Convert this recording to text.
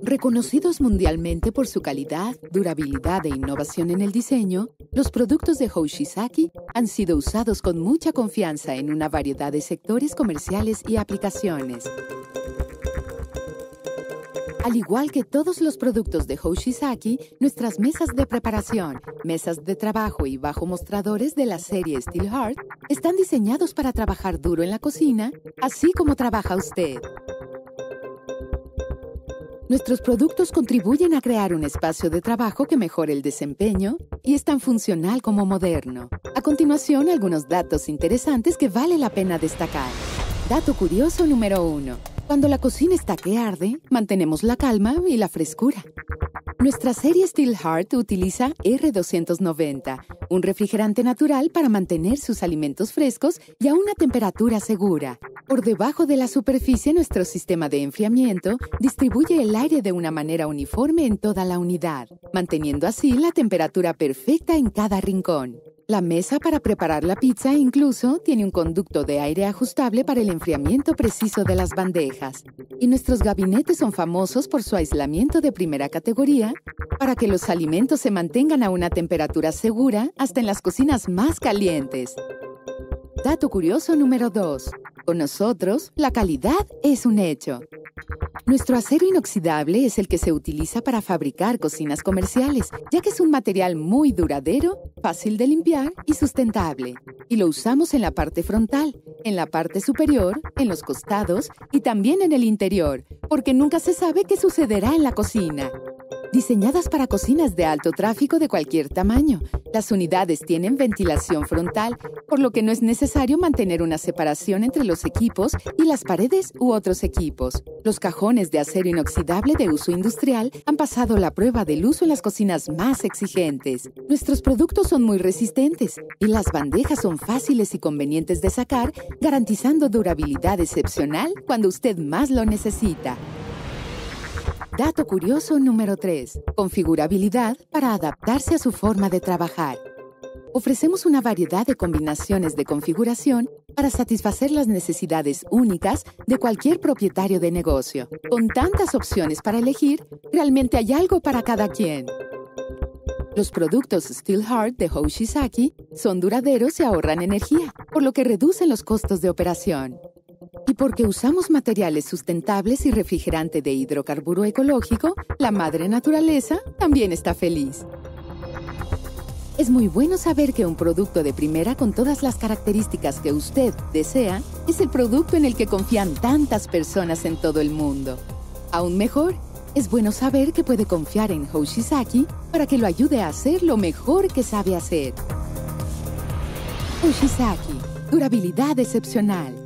Reconocidos mundialmente por su calidad, durabilidad e innovación en el diseño, los productos de Hoshizaki han sido usados con mucha confianza en una variedad de sectores comerciales y aplicaciones. Al igual que todos los productos de Hoshizaki, nuestras mesas de preparación, mesas de trabajo y bajo mostradores de la serie Steel Heart están diseñados para trabajar duro en la cocina, así como trabaja usted. Nuestros productos contribuyen a crear un espacio de trabajo que mejore el desempeño y es tan funcional como moderno. A continuación, algunos datos interesantes que vale la pena destacar. Dato curioso número uno. Cuando la cocina está que arde, mantenemos la calma y la frescura. Nuestra serie Steel Heart utiliza R290, un refrigerante natural para mantener sus alimentos frescos y a una temperatura segura. Por debajo de la superficie, nuestro sistema de enfriamiento distribuye el aire de una manera uniforme en toda la unidad, manteniendo así la temperatura perfecta en cada rincón. La mesa para preparar la pizza incluso tiene un conducto de aire ajustable para el enfriamiento preciso de las bandejas. Y nuestros gabinetes son famosos por su aislamiento de primera categoría para que los alimentos se mantengan a una temperatura segura hasta en las cocinas más calientes. Dato curioso número 2. Con nosotros, la calidad es un hecho. Nuestro acero inoxidable es el que se utiliza para fabricar cocinas comerciales, ya que es un material muy duradero, fácil de limpiar y sustentable. Y lo usamos en la parte frontal, en la parte superior, en los costados y también en el interior, porque nunca se sabe qué sucederá en la cocina diseñadas para cocinas de alto tráfico de cualquier tamaño. Las unidades tienen ventilación frontal, por lo que no es necesario mantener una separación entre los equipos y las paredes u otros equipos. Los cajones de acero inoxidable de uso industrial han pasado la prueba del uso en las cocinas más exigentes. Nuestros productos son muy resistentes y las bandejas son fáciles y convenientes de sacar, garantizando durabilidad excepcional cuando usted más lo necesita. Dato curioso número 3. Configurabilidad para adaptarse a su forma de trabajar. Ofrecemos una variedad de combinaciones de configuración para satisfacer las necesidades únicas de cualquier propietario de negocio. Con tantas opciones para elegir, realmente hay algo para cada quien. Los productos Steel Heart de Hoshizaki son duraderos y ahorran energía, por lo que reducen los costos de operación. Y porque usamos materiales sustentables y refrigerante de hidrocarburo ecológico, la madre naturaleza también está feliz. Es muy bueno saber que un producto de primera con todas las características que usted desea es el producto en el que confían tantas personas en todo el mundo. Aún mejor, es bueno saber que puede confiar en Hoshizaki para que lo ayude a hacer lo mejor que sabe hacer. Hoshizaki, durabilidad excepcional